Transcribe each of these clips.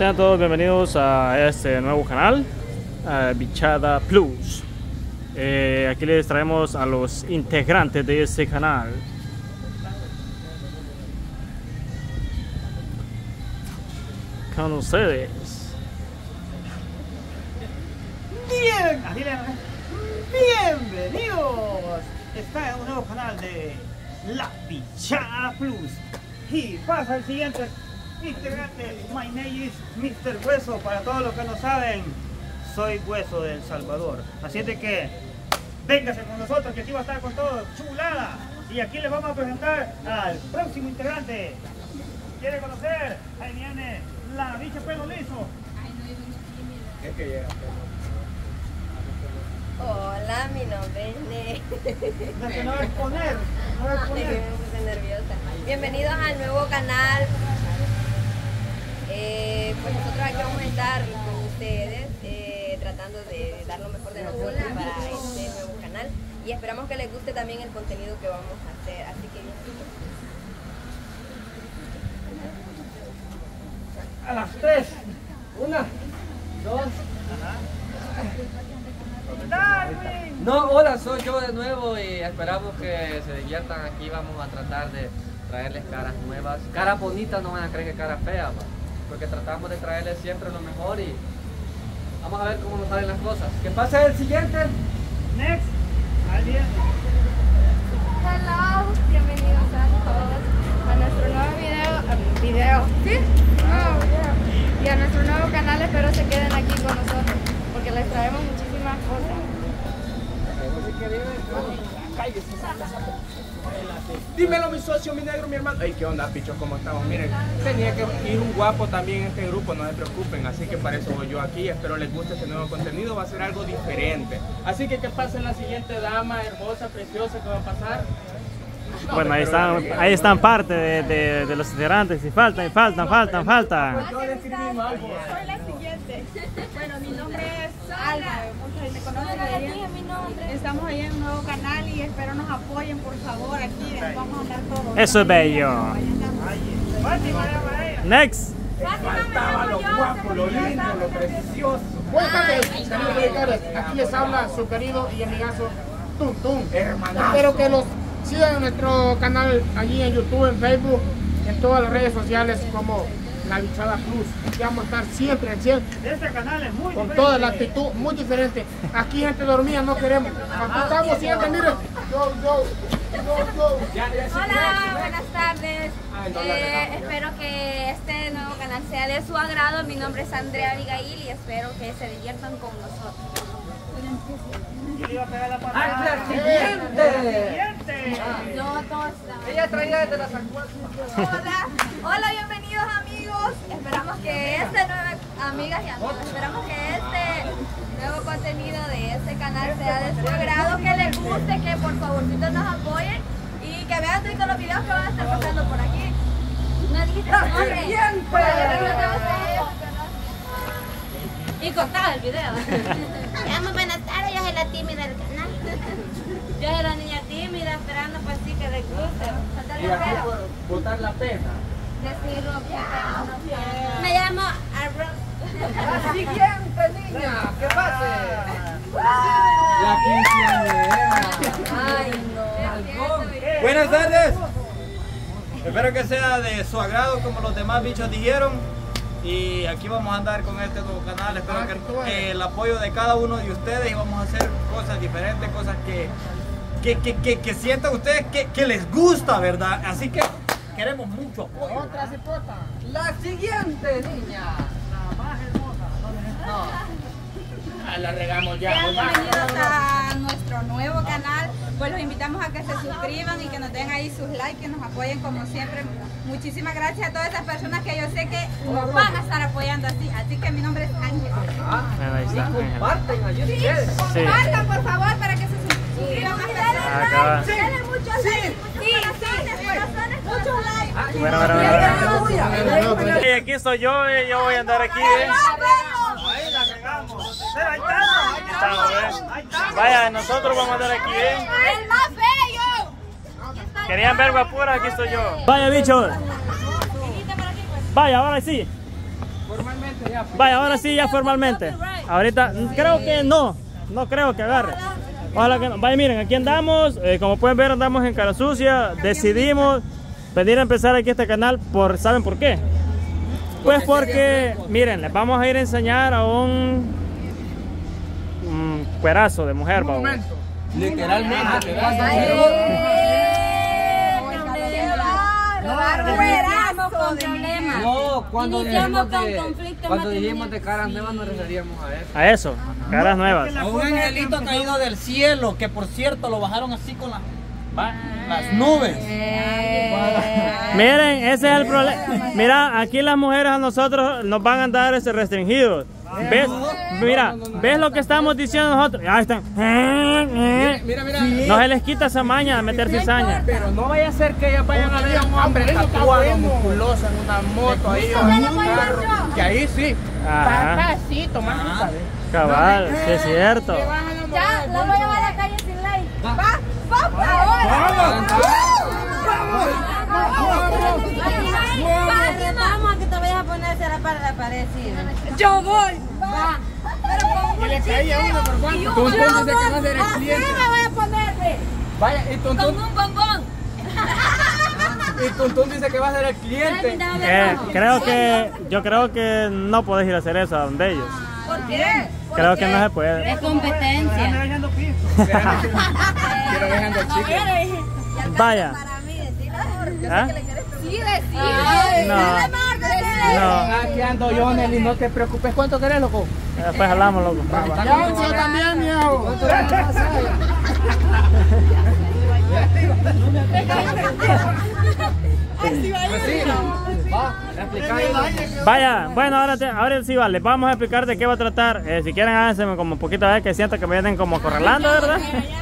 Sean todos bienvenidos a este nuevo canal, a Bichada Plus. Eh, aquí les traemos a los integrantes de este canal. Con ustedes. Bien, bienvenidos. Está en un nuevo canal de La Bichada Plus. Y pasa el siguiente integrante. My name is Mr. Hueso. Para todos los que no saben, soy Hueso de El Salvador. Así de que véngase con nosotros que aquí va a estar con todo chulada. Y aquí les vamos a presentar al próximo integrante. ¿Quiere conocer? Ahí viene la bicha pelo liso. Hola, mi nombre es Ne. No, que no va a exponer. No va a Ay, exponer. Bienvenidos al nuevo canal. Eh, pues nosotros aquí vamos a estar con ustedes eh, tratando de dar lo mejor de nosotros para este nuevo canal y esperamos que les guste también el contenido que vamos a hacer. Así que A las tres. Una, dos. Darwin. No, hola, soy yo de nuevo y esperamos que se diviertan aquí. Vamos a tratar de traerles caras nuevas. Caras bonitas, no van a creer que caras feas, porque tratamos de traerles siempre lo mejor y vamos a ver cómo nos salen las cosas. Que pase el siguiente. Next. Alguien. Hello, bienvenidos a todos a nuestro nuevo video, video, ¿sí? Video. Y a nuestro nuevo canal, espero se queden aquí con nosotros, porque les traemos muchísimas cosas. Dímelo, mi socio, mi negro, mi hermano. Ey, ¿qué onda, pichos? ¿Cómo estamos? Miren, tenía que ir un guapo también en este grupo, no se preocupen. Así que para eso voy yo aquí. Espero les guste este nuevo contenido, va a ser algo diferente. Así que que pase la siguiente dama hermosa, preciosa que va a pasar. No, Bueno, ahí están, ahí están parte de, de- de los integrantes. Y faltan, y faltan, faltan, faltan. Soy la siguiente. Bueno, mi nombre es Alba, muchos me conocen de ella. Estamos ahí en un nuevo canal y espero nos apoyen, por favor, aquí vamos a hablar todo. Eso es bello. Next. Faltaba lo guapo, lo lindo, lo precioso. Buenas tardes, queridos. Aquí les habla su querido y amigazo Tum Tum. Hermanazo. Espero que los sigan en nuestro canal allí en YouTube, en Facebook, en todas las redes sociales como La Bichada. Aquí vamos a estar siempre al 100 Este canal es muy con diferente. toda la actitud muy diferente. Aquí gente dormida no queremos. Aquí estamos siempre, miren. Yo, yo. Hola, buenas tardes. Eh, espero que este nuevo canal sea de su agrado. Mi nombre es Andrea Abigail y espero que se diviertan con nosotros. Yo le iba a pegar la ¡Ay, patada. la siguiente! Siguiente. No, todos. Ella traía desde las. Hola, hola, bienvenidos amigos. Esperamos que este nuevo, amigas y amigos, esperamos que este nuevo contenido de este canal sea de su agrado, que les guste, que por favorcito nos apoyen y que vean todos los videos que van a estar pasando por aquí. No dijiste su nombre. siguiente! Y contaba el video. muy buenas tardes, yo soy la tímida del canal. Yo era la niña tímida esperando pues sí que les guste. Y aquí por botar la pena. Decirlo que Me llamo Arroz. La siguiente niña, que pase. La quinceañera. Ay, no. Buenas tardes. Espero que sea de su agrado como los demás bichos dijeron. Y aquí vamos a andar con este nuevo canal. Espero que, que el apoyo de cada uno de ustedes y vamos a hacer cosas diferentes, cosas que, que, que, que- que sientan ustedes que, que les gusta, ¿verdad? Así que queremos mucho apoyo. Otra cipota. La siguiente niña. Ah, la regamos ya. Sean bienvenidos a nuestro nuevo canal. Pues los invitamos a que se suscriban y que nos den ahí sus likes, que nos apoyen como siempre. Muchísimas gracias a todas esas personas que yo sé que nos van a estar apoyando así. Así que mi nombre es Ángel. Ah, Ángel. comparten ustedes. Sí. Compartan por favor para que se suscriban. Ah, acaba. Denle muchos likes, muchos corazones, corazones, muchos likes. Bueno, bueno, bueno, bueno. Y aquí estoy yo, eh, yo voy a andar aquí. eh. Ahí. Pero estamos, ahí Aquí estamos, estamos. eh. Ahí estamos. Vaya, nosotros vamos a andar aquí, eh. El más bello. Querían ver guapura, aquí estoy yo. Vaya, pues. Vaya, ahora sí. Formalmente ya. Vaya, ahora sí, ya formalmente. Ahorita, creo que no. No creo que agarre. Ojalá que no. Vaya, miren, aquí andamos. eh, como pueden ver, andamos en cara sucia. Decidimos venir a empezar aquí este canal por, ¿saben por qué? Pues porque, miren, les vamos a ir a enseñar a un cuerazo de mujer, vamos. Literalmente. No, cuando dijimos, de, cuando dijimos de caras nuevas nos referíamos a eso. A eso, caras nuevas. Un angelito caído del cielo, que por cierto lo bajaron así con la- va- las nubes. Miren, ese es el problema. Mira, aquí las mujeres a nosotros nos van a andar ese restringidos. ¿Ves? Mira, ¿ves lo que estamos diciendo nosotros? Ahí están. Mira, mira. No se les quita esa maña de meter cizaña. Pero no vaya a ser que ellas vayan a ver a un hombre tatuado, musculoso en una moto ahí en un carro. Que ahí sí. Ajá. Papacito, más. Cabal, sí es cierto. Ya, la voy a llevar a la calle sin ley. Va, va, ahora. Vamos a que te vayas a ponerse la para la pared, sí. Yo voy. Va. Pero Y le caía uno por cuánto. Tú entonces que a ser el Así cliente. me voy a ponerme. Vaya, y Con un bombón. y Tuntún dice que va a ser el cliente. Eh, creo que, yo creo que no podés ir a hacer eso a donde ellos. ¿Por qué? Creo que no se puede. competencia. Quiero dejando el chico. Vaya. Para mí, decirlo. Yo ¿Ah? sé que le querés Sí, decide. No. No, Aquí ando yo, Nelly, no te preocupes. ¿Cuánto querés, loco? después hablamos, loco. Ya, yo también, explica Vaya, bueno, ahora, te- ahora sí vale, vamos a explicar de qué va a tratar. Eh, si quieren, háganse como un poquito a ver que siento que me vienen como acorralando, ¿verdad?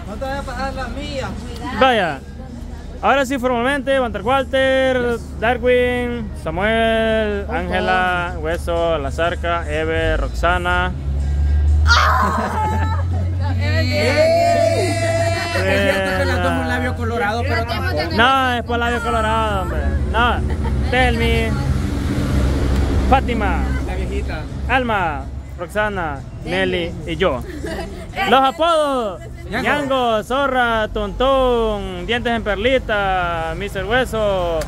No te voy a pasar la mía. Vaya, ahora sí formalmente, Walter Walter, Darwin, Samuel, Ángela, Hueso, La Zarca, Eve, Roxana. Es cierto que las dos un labio colorado, pero no. No, es por labio colorado, hombre. No, Telmi, Fátima, La viejita. Alma, Roxana, Nelly y yo. Los apodos: Ñango, Zorra, Tontón, Dientes en Perlita, Mr. Hueso,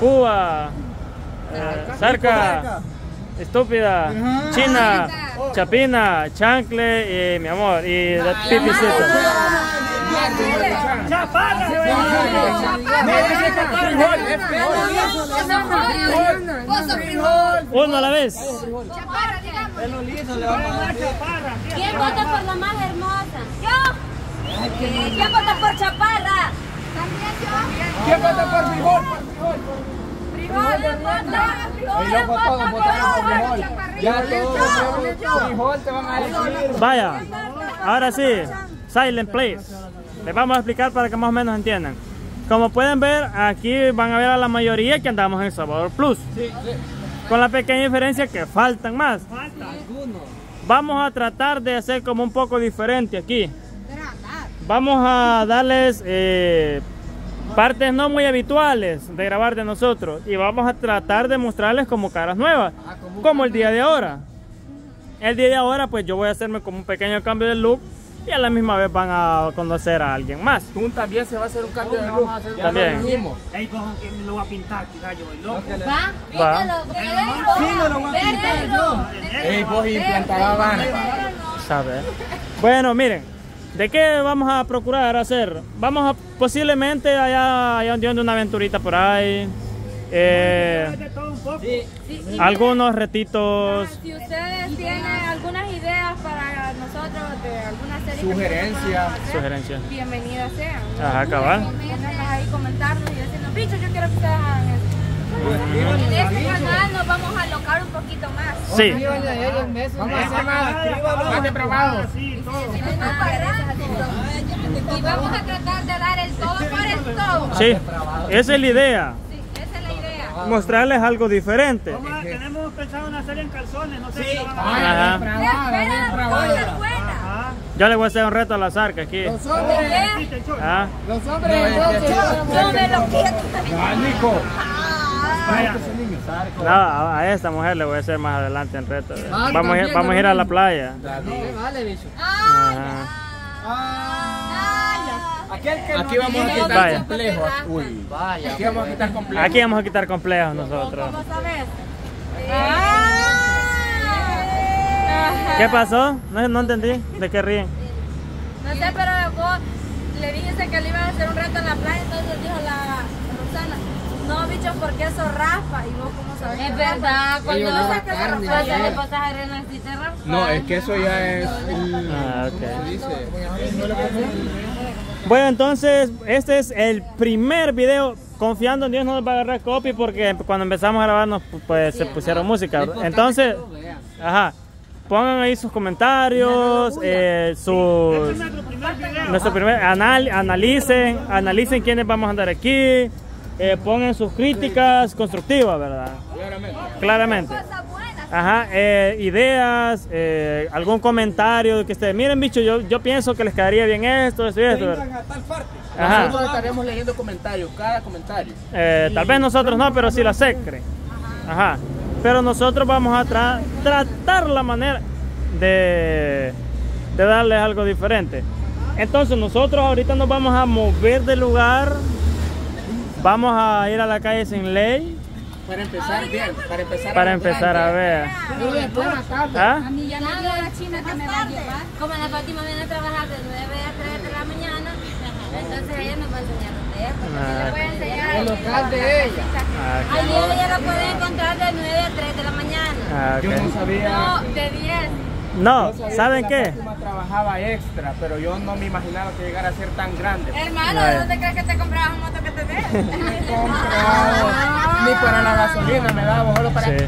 Cuba, eh, Zarca, Estúpida, China, Chapina, Chancle y mi amor, y de Pipicito. Uno a la vez. Chaparra, digamos. ¿Quién vota por la más hermosa? ¿Quién vota por Chaparra? También yo. ¿Quién vota por frijol? Loco, todos votaron por frijol. Ya todos frijol te van a decir. Vaya, ahora sí, silent please. Les vamos a explicar para que más o menos entiendan. Como pueden ver, aquí van a ver a la mayoría que andamos en Salvador Plus. Con la pequeña diferencia que faltan más. Vamos a tratar de hacer como un poco diferente aquí. Vamos a darles eh, partes no muy habituales de grabar de nosotros. Y vamos a tratar de mostrarles como caras nuevas. Como el día de ahora. El día de ahora, pues yo voy a hacerme como un pequeño cambio de look y a la misma vez van a conocer a alguien más. Tú también se va a hacer un cambio de look. También. lo dijimos. Ahí cojan que me lo voy a pintar, gallo, el loco. Va. Va. Sí, me lo voy a pintar yo. Ey, vos implantada van. Sabe. Bueno, miren, ¿de qué vamos a procurar hacer? Vamos a posiblemente allá, allá donde una aventurita por ahí. eh, algunos retitos. Si ustedes tienen algunas ideas para nosotros de alguna serie Sugerencias. Sugerencias. bienvenidas sean. ¿no? Ajá, cabal. Ahí, comentarnos y decirnos, bicho, yo quiero que ustedes hagan eso. Vamos a alocar un poquito más. Sí. Vamos a hacer más, más depravados. Sí, todo. Y vamos a tratar de dar el todo por el todo. Sí, esa es la idea. Sí, esa es la idea. Mostrarles algo diferente. A- tenemos pensado una serie en calzones, no sé si Sí. lo van a hacer. Ajá. Yo le voy a hacer un reto a la zarca aquí. Los hombres, Ah, los hombres entonces. Yo me lo quiero. Ah, Nico. Vaya. No, a esta mujer le voy a hacer más adelante en reto. Ah, Vamos, a ir, también, vamos a ir a la playa. Dale, vale, bicho. Aquí vamos a quitar Vaya. complejos. Uy. Vaya. Aquí vamos a quitar complejos. Aquí vamos a quitar complejos nosotros. sabes? ¿Qué pasó? No, no entendí. ¿De qué ríen? No sé, pero vos le dijiste que le iban a hacer un reto en la playa, entonces dijo la Rosana, no bicho, porque eso raspa. Y vos cómo sabés. Es verdad, cuando no sacas carne, la ya. le pasas arena si te raspa. No, es que eso ya es el... Ah, ok. ¿Cómo se dice? Bueno, entonces, este es el primer video. Confiando en Dios no nos va a agarrar copy porque cuando empezamos a grabar nos, pues, se pusieron música. Entonces, ajá, pongan ahí sus comentarios, eh, sus... Nuestro primer, anal- analicen, analicen quiénes vamos a andar aquí, eh, pongan sus críticas constructivas, ¿verdad? Claramente. Claramente. Ajá, eh, ideas, eh, algún comentario que ustedes, miren bicho, yo, yo pienso que les quedaría bien esto, esto y esto. ¿verdad? Vengan a tal parte. Ajá. Nosotros estaremos leyendo comentarios, cada comentario. Eh, tal vez nosotros no, pero sí la secre. Ajá. Pero nosotros vamos a tra- tratar la manera de, de darles algo diferente. Entonces nosotros ahorita nos vamos a mover de lugar. Vamos a ir a la calle sin ley Para empezar bien, para empezar para empezar a ver. ¿Ah? A mí ya no digo la china que me va a llevar. Como la Fátima viene a trabajar de 9 a 3 de la mañana, entonces ella nos va a enseñar los teléfonos. Ah, Le voy a enseñar El local de ella. ah. Allí ella la puede encontrar de 9 a 3 de la mañana. Ah. Yo no sabía... No, de 10. No, ¿saben que la qué? Trabajaba extra, pero yo no me imaginaba que llegara a ser tan grande. Hermano, ¿de dónde crees que te comprabas un moto que te dé? Comprado. Ni para la gasolina me daba, solo para... Sí.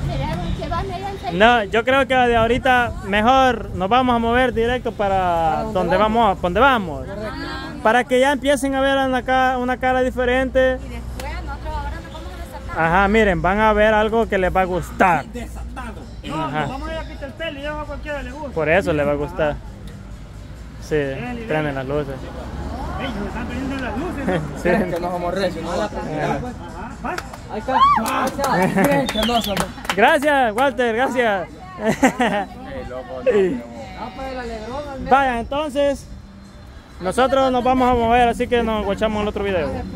No, yo creo que de ahorita mejor nos vamos a mover directo para donde vamos, donde vamos. Para que ya empiecen a ver una cara, una cara diferente. Y después nosotros ahora nos vamos a desatar. Ajá, miren, van a ver algo que les va a gustar. No, Ajá. vamos a ir a quitar el pelo y ya a cualquiera le gusta. Por eso les va a gustar. Sí, prenden las luces. Ey, se están prendiendo las luces. Sí. Que no somos recios, no la Ajá. Ajá, ¿va? Ahí está. Ahí está. Creen que no somos... Gracias, Walter, gracias. Ah. Vaya, entonces, nosotros nos vamos a mover, así que nos guachamos en el otro video. Después.